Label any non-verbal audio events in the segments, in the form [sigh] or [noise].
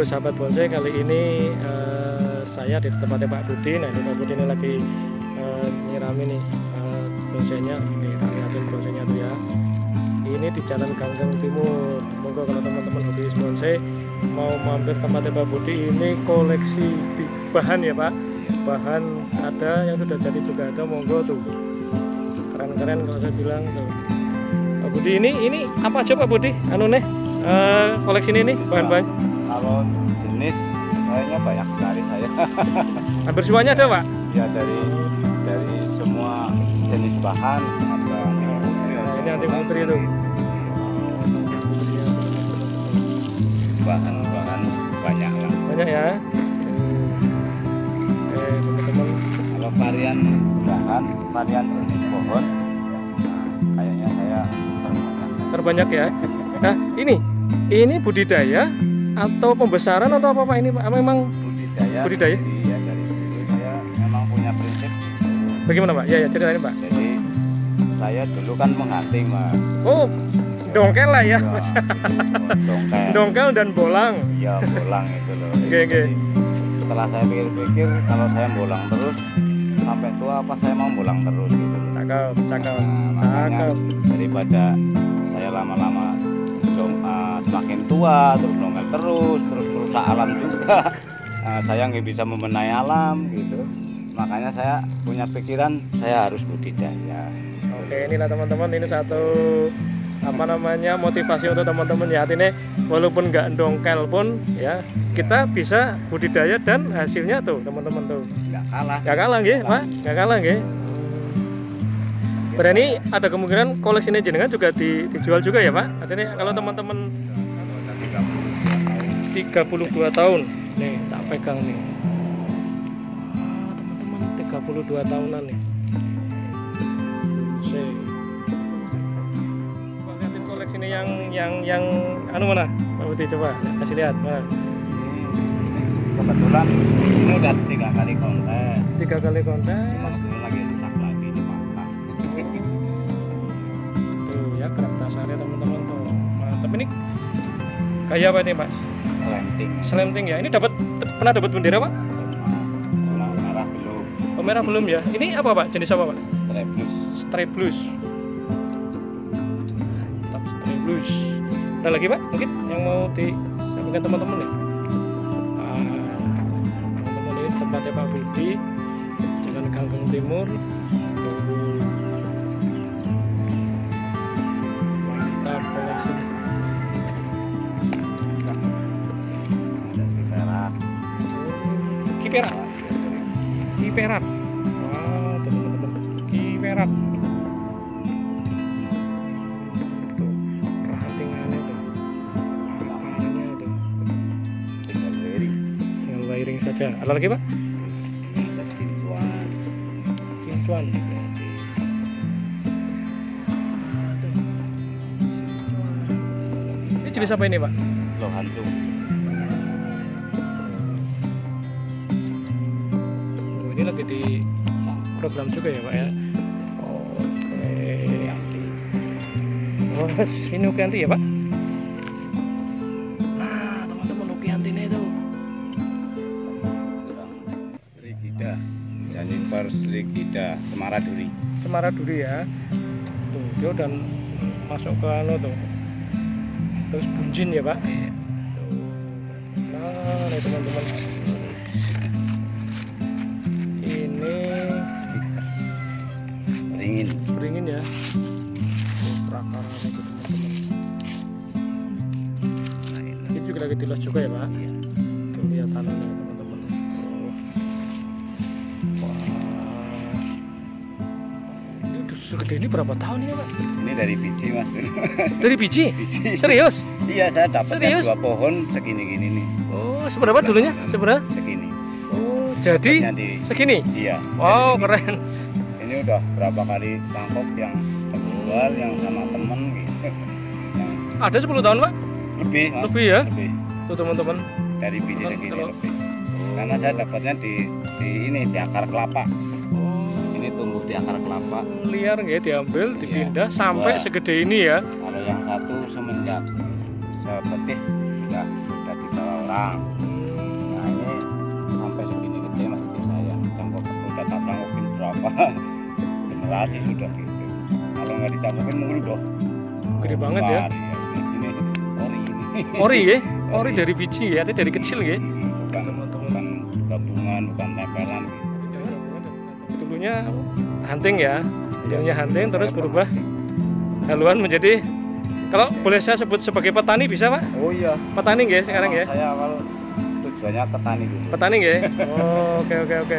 Sahabat bonsai kali ini eh, saya di tempatnya Pak Budi. Nah ini Pak Budi ini lagi eh, nyirami nih eh, bonsainya. Tak lihatin bonsainya tuh ya. Ini di Jalan Ganggang Timur. Monggo kalau teman-teman hobi bonsai mau mampir tempatnya Pak Budi ini koleksi bahan ya Pak. Bahan ada yang sudah jadi juga ada. Monggo tuh keren-keren kalau saya bilang tuh. Pak Budi ini ini apa aja Pak Budi? Anu nih eh, koleksi ini nih bahan-bahan. Kalau jenis kayaknya banyak sekali saya. [laughs] Hampir semuanya ada Pak. ya dari dari semua jenis bahan ada ini anti putri itu. bahan-bahan banyak lah. Banyak ya. Eh, teman-teman. Kalau varian bahan, varian jenis pohon, kayaknya saya terbanyak. Terbanyak ya. Nah, ini ini budidaya atau pembesaran atau apa Pak ini Pak? Memang budidaya. Budidaya? Jadi, ya dari situ saya memang punya prinsip. bagaimana Pak? Ya ya ceritain Pak. Jadi saya dulu kan menghunting mas. Oh, dongkel lah ya. Ya, dongkel. Dongkel dan bolang. Iya bolang itu loh. Oke, oke. Jadi, Setelah saya pikir-pikir kalau saya bolang terus sampai tua apa saya mau bolang terus gitu. Cakep, cakep. Nah, makanya Cakep. daripada saya lama-lama ah, semakin tua terus terus terus merusak alam juga. [laughs] Nah, saya nggak bisa membenahi alam gitu. Makanya saya punya pikiran saya harus budidaya. Oke, inilah teman-teman ini satu apa namanya motivasi untuk teman-teman ya artinya walaupun nggak dongkel pun ya kita bisa budidaya dan hasilnya tuh teman-teman tuh Nggak kalah. nggak kalah nggih pak nggak kalah nggih berani ada kemungkinan koleksi ini jenengan juga di- dijual juga ya pak artinya kalau teman-teman 32 tahun. Nih tak pegang nih. Ah, teman-teman 32 tahunan nih. Lihatin koleksi ini yang yang yang anu mana? Pak Budi coba kasih lihat. Mana Ini kebetulan ini udah tiga kali kontes. tiga kali kontes. Cuma lagi rusak lagi di tuh ya kerap dasarnya teman-teman tuh. Mantap ini kayak apa ini mas Selenting. selenting ya. Ini dapat pernah dapat bendera pak? Cuma merah belum. oh, merah belum ya. Ini apa pak? Jenis apa pak? Stray blues stray blues ada lagi pak? Mungkin yang mau disampaikan teman-teman nih? Ah, teman-teman ini tempatnya Pak Budi Jalan Ganggang Timur kiperat wah tuh teman-teman kiperat tuh rantingannya tuh papannya tuh Tinggal wiring. tinggal wiring saja. Ada lagi pak? Ada cincuan. kincuan ini jenis apa ini pak? Loh di program juga ya pak ya oke oh ini Ukianti ya pak nah teman-teman Ukianti ini tuh Rigida. Janipers rigida. Semaraduri. Cemara Duri ya tuh dia udah masuk ke anu tuh terus bunjin ya pak Iya. nah teman-teman ya teman-teman ini. juga lagi dilas juga ya pak Iya. tuh lihat tanahnya teman-teman ini udah segede ini berapa tahun ini pak Ini dari biji mas. [laughs] dari biji biji. serius Iya saya dapatnya Serius? dua pohon segini-gini nih. oh seberapa dulunya seberapa Segini. oh jadi segini iya. wow keren Ini udah berapa kali tangkap yang terjual yang sama temen gitu. Yang ada 10 tahun pak lebih mas. lebih ya Lebih tuh teman-teman dari biji segini kalau- lebih. Karena saya dapatnya di di ini di akar kelapa. oh Ini tumbuh di akar kelapa. liar nggak diambil Iya. dipindah sampai Wah. segede ini ya Kalau yang satu semenjak sepetis sudah sudah dibawa orang nah ini sampai segini kecil masih bisa ya cangkok udah tak cangkokin berapa [laughs] generasi sudah gitu. Kalau nggak dicangkokin mungkin udah Gede banget ya. ini ori ini. Ori ya? Ori. Dari biji ya dari kecil ya? Bukan bukan gabungan bukan tempelan. Gitu. dulunya hunting ya. Dulunya hunting terus berubah. Haluan menjadi kalau boleh saya sebut sebagai petani bisa pak? Oh iya. Petani ya sekarang ya saya awal tujuannya petani dulu. Petani ya oh, oke oke oke.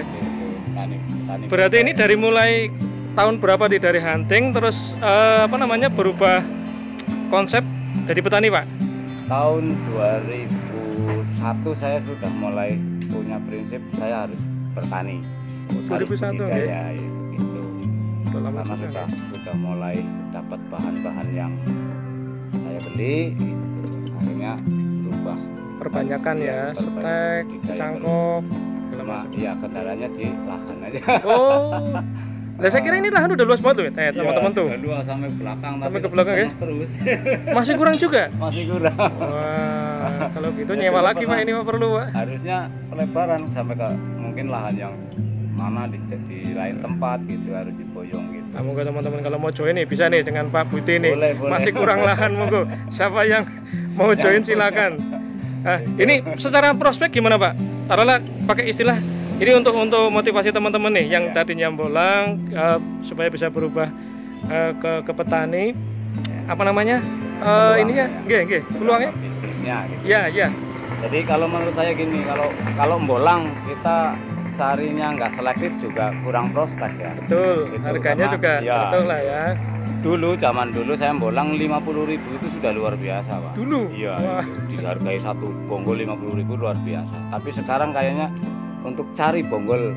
Petani petani. Berarti ini dari mulai tahun berapa nih dari hunting terus eh, apa namanya berubah konsep jadi petani pak? Tahun 2001 saya sudah mulai punya prinsip saya harus bertani. Harus 2001 budidaya, ya ya, gitu karena juga, sudah ya? sudah mulai dapat bahan-bahan yang saya beli gitu. Akhirnya berubah. Perbanyakan ya Iya, stek perbanyak budidaya cangkok cuma macam. ya kendalanya di lahan aja. Oh [laughs] Lah saya kira ini lahan udah luas banget tuh, ya, teman-teman tuh. sudah luas sampai belakang Sampai tapi ke belakang ya? terus [laughs] Masih kurang juga. masih kurang Wah, kalau gitu Ya, nyewa lagi. Pak ini Pak perlu, Pak. harusnya pelebaran sampai ke mungkin lahan yang mana di, di lain tempat gitu harus diboyong gitu Nah, monggo teman-teman kalau mau join nih bisa nih dengan Pak Budi nih. Boleh, boleh. Masih kurang lahan monggo. Siapa yang mau join silakan. Nah, [laughs] ini secara prospek gimana Pak? Taruhlah pakai istilah ini untuk untuk motivasi teman-teman nih yang Ya. tadinya bolang eh, supaya bisa berubah eh, ke ke petani. Apa namanya? Peluang, ini ya, ya. nggih, nggih. Peluangnya? bisnisnya gitu Ya, ya. jadi kalau menurut saya gini kalau kalau bolang kita carinya nggak selektif juga kurang prospek ya Betul. Itu, Harganya karena- juga ya. betul lah ya. dulu zaman dulu saya bolang 50.000 itu sudah luar biasa pak Dulu. iya dihargai satu bonggol 50.000 luar biasa tapi sekarang kayaknya untuk cari bonggol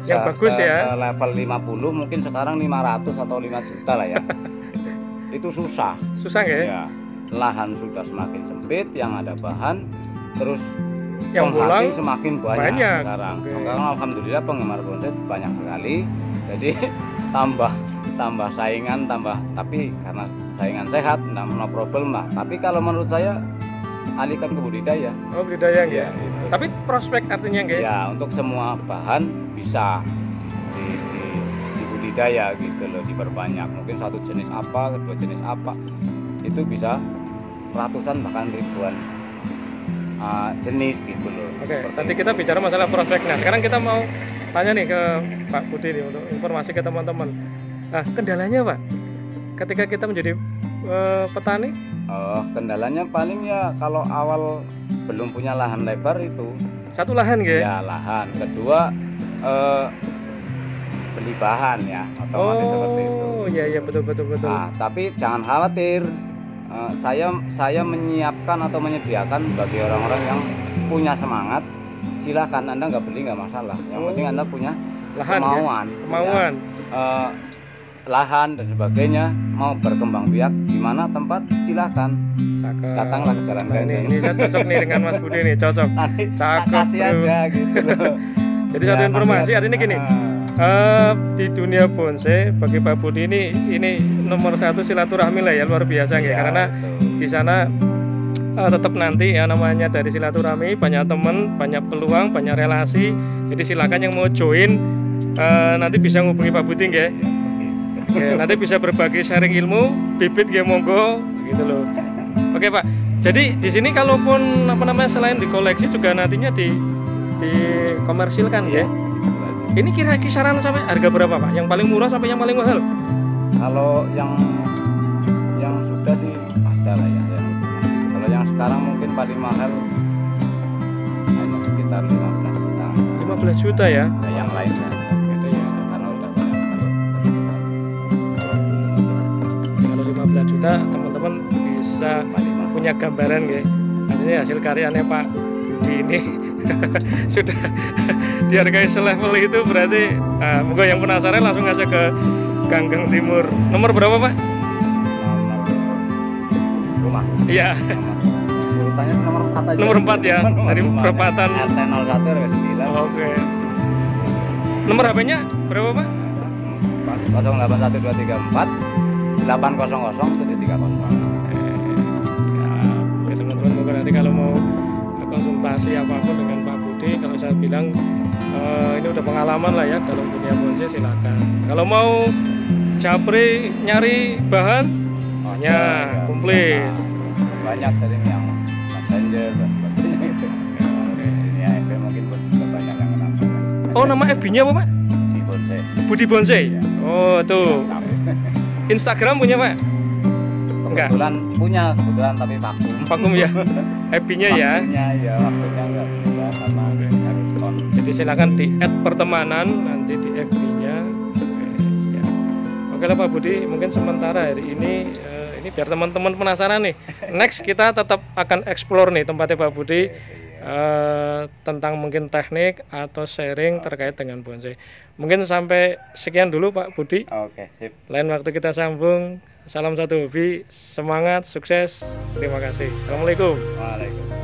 Yang bagus ya. level 50 mungkin sekarang 500 atau 5 juta lah ya [laughs] itu susah Susah nggak ya? ya lahan sudah semakin sempit yang ada bahan terus Yang penghunting semakin banyak, banyak. sekarang Oke. sekarang alhamdulillah penggemar bonsai banyak sekali jadi [laughs] tambah tambah saingan tambah tapi karena saingan sehat no problem lah tapi kalau menurut saya alihkan ke budidaya Oh, budidaya nggak? ya, gitu. Tapi prospek artinya nggak? ya untuk semua bahan bisa di, di, di budidaya gitu loh diperbanyak mungkin satu jenis apa kedua jenis apa itu bisa ratusan bahkan ribuan uh, jenis gitu loh Oke, nanti itu. kita bicara masalah prospek. Nah, sekarang kita mau tanya nih ke Pak Budi nih untuk informasi ke teman-teman. Nah, kendalanya Pak, ketika kita menjadi eh, petani, Oh, kendalanya paling ya kalau awal belum punya lahan lebar itu satu lahan nggak? ya lahan kedua eh, beli bahan ya otomatis seperti itu Oh, iya iya betul betul betul. Nah, tapi jangan khawatir. Eh, saya saya menyiapkan atau menyediakan bagi orang-orang yang punya semangat. Silahkan Anda nggak beli nggak masalah. Yang Oh. penting Anda punya lahan kemauan. Kemauan. Ya. Eh, lahan dan sebagainya mau berkembang biak di mana tempat silahkan Cakep. datanglah ke Jalan Nah, ini, ini saya cocok nih dengan Mas Budi nih, cocok. Nanti Cakep, kasih bro. aja gitu loh. [laughs] Jadi Ya, satu nanti informasi ada- artinya gini, Eh, di dunia bonsai bagi Pak Budi ini ini nomor satu silaturahmi lah ya luar biasa ya, iya, karena betul. di sana eh, tetap nanti ya namanya dari silaturahmi banyak teman banyak peluang banyak relasi jadi silakan yang mau join eh, nanti bisa ngubungi Pak Budi ya Ya. Oke, nanti bisa berbagi sharing ilmu bibit ya monggo gitu loh oke Pak jadi di sini kalaupun apa namanya selain dikoleksi juga nantinya di dikomersilkan ya Gitu aja. ini kira kisaran sampai harga berapa Pak yang paling murah sampai yang paling mahal Kalau yang yang sudah sih ada lah ya. Yang, kalau yang sekarang mungkin paling mahal hanya sekitar 15 juta. 15 juta ya Nah, yang lain 15 juta teman-teman bisa punya gambaran ya artinya hasil karyanya Pak Budi ini [laughs] sudah dihargai selevel itu berarti ah, moga yang penasaran langsung aja ke Ganggang Timur nomor berapa Pak? Rumah. Iya urutannya nomor 4 aja. nomor 4 ya Nomor dari rumah. perempatan RT 01 RW 9. oke nomor HP-nya berapa Pak? 081234 800 730. ya, teman-teman moga nanti kalau mau konsultasi apa pun dengan Pak Budi kalau saya bilang eh, ini udah pengalaman lah ya dalam dunia bonsai silakan kalau mau japri nyari bahan banyak Ya, komplit nah, banyak sering yang messenger dan sebagainya itu ya itu mungkin ber- banyak yang kenal saya. oh nama FB nya apa Pak? di bonsai Budi Bonsai Iya. oh tuh. Instagram punya Pak? Enggak. kebetulan punya kebetulan tapi vakum. Vakum ya? [laughs] FB nya ya? Waktunya ya waktunya enggak bisa karena harus on jadi silakan di add pertemanan nanti di FB nya Oke, siap. Oke lah Pak Budi mungkin sementara hari ini eh, ini biar teman-teman penasaran nih. [laughs] Next kita tetap akan explore nih tempatnya Pak Budi eh, tentang mungkin teknik atau sharing terkait dengan bonsai. Mungkin sampai sekian dulu Pak Budi. Oke sip. Lain waktu kita sambung. Salam satu hobi semangat sukses. Terima kasih. Assalamualaikum. Waalaikumsalam